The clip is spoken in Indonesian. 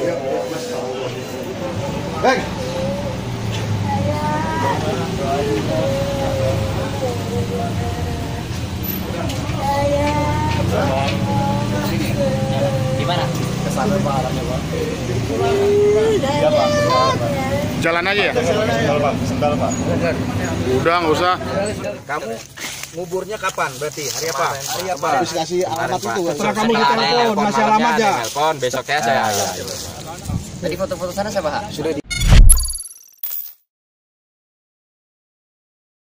Ya. Bang. Di mana? Ke sana Pak arahnya Pak. Jalan aja ya? Sendal Pak, sendal Pak. Udah nggak usah. Kamu nguburnya kapan berarti? Hari apa? Hari apa? Habis kasih alamat itu. Setelah kamu ditelepon, masih alamat ya? Telepon besoknya saya. Tadi foto-foto sana siapa? Sudah